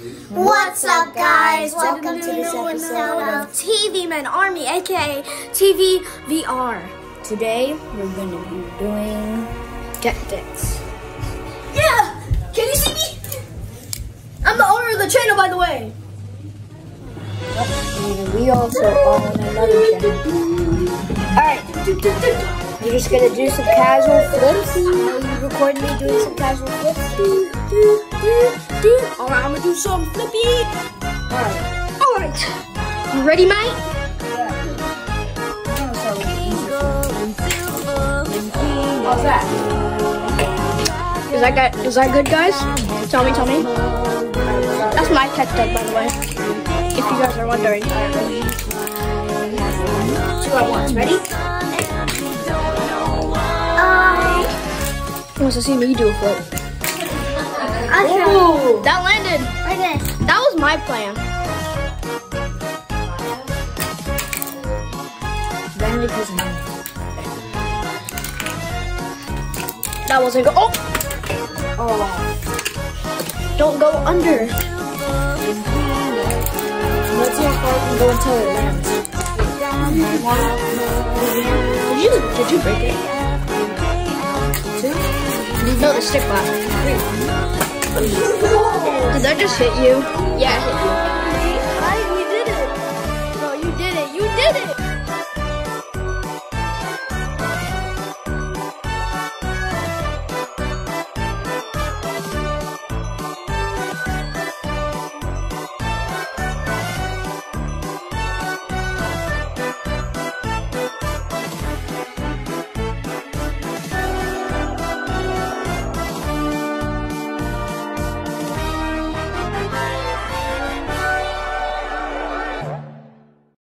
What's up, guys? Welcome to this episode of TV Men Army, aka TV VR. Today we're going to be doing Get tactics. Yeah! Can you see me? I'm the owner of the channel, by the way. And we also own another channel. Alright, we're just gonna do some casual flips. Know you recorded me doing some casual flips. Alright, I'm gonna do some flippy. Alright. Alright. You ready, mate? Yeah. How's that? Is that good? Is that good, guys? Tell me, tell me. That's my tech deck, by the way. If you guys are wondering. Two at once. Ready? Who wants to see me do a flip? Ooh. That landed. Right there. That was my plan. Then was mine. That wasn't good. Oh! Oh. Don't go under. Let's see how far we can go until it lands. Did you, did you break it? Two? No, the stick bot. Did that just hit you? Yeah, it hit you.